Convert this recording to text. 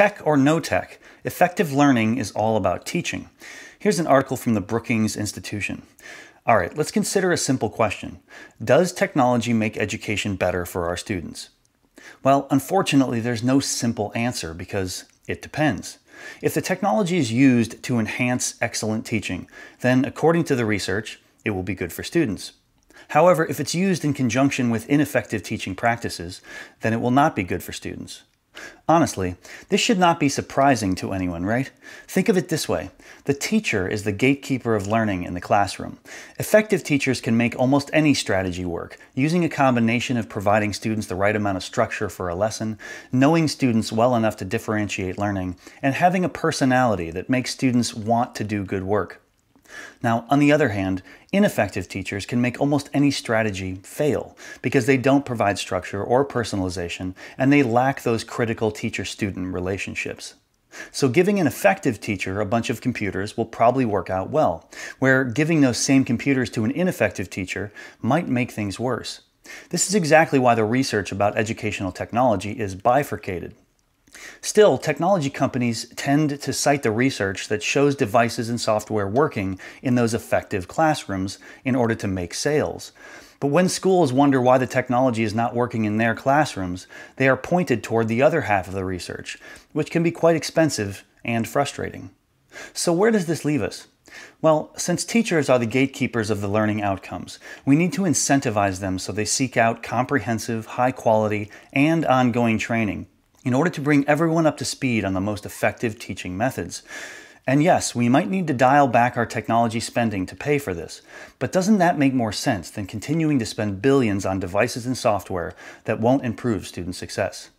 Tech or no tech, effective learning is all about teaching. Here's an article from the Brookings Institution. All right, let's consider a simple question. Does technology make education better for our students? Well, unfortunately, there's no simple answer because it depends. If the technology is used to enhance excellent teaching, then according to the research, it will be good for students. However, if it's used in conjunction with ineffective teaching practices, then it will not be good for students. Honestly, this should not be surprising to anyone, right? Think of it this way. The teacher is the gatekeeper of learning in the classroom. Effective teachers can make almost any strategy work, using a combination of providing students the right amount of structure for a lesson, knowing students well enough to differentiate learning, and having a personality that makes students want to do good work. Now, on the other hand, ineffective teachers can make almost any strategy fail because they don't provide structure or personalization and they lack those critical teacher-student relationships. So giving an effective teacher a bunch of computers will probably work out well, where giving those same computers to an ineffective teacher might make things worse. This is exactly why the research about educational technology is bifurcated. Still, technology companies tend to cite the research that shows devices and software working in those effective classrooms in order to make sales. But when schools wonder why the technology is not working in their classrooms, they are pointed toward the other half of the research, which can be quite expensive and frustrating. So where does this leave us? Well, since teachers are the gatekeepers of the learning outcomes, we need to incentivize them so they seek out comprehensive, high quality, and ongoing training in order to bring everyone up to speed on the most effective teaching methods. And yes, we might need to dial back our technology spending to pay for this, but doesn't that make more sense than continuing to spend billions on devices and software that won't improve student success?